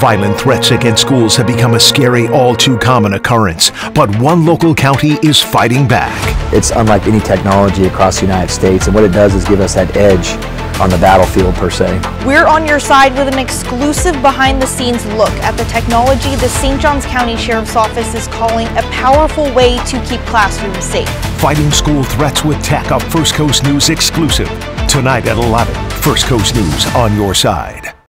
Violent threats against schools have become a scary, all too common occurrence, but one local county is fighting back. It's unlike any technology across the United States, and what it does is give us that edge on the battlefield per se. We're on your side with an exclusive behind the scenes look at the technology the St. Johns County Sheriff's Office is calling a powerful way to keep classrooms safe. Fighting school threats with tech, a First Coast News exclusive. Tonight at 11, First Coast News on your side.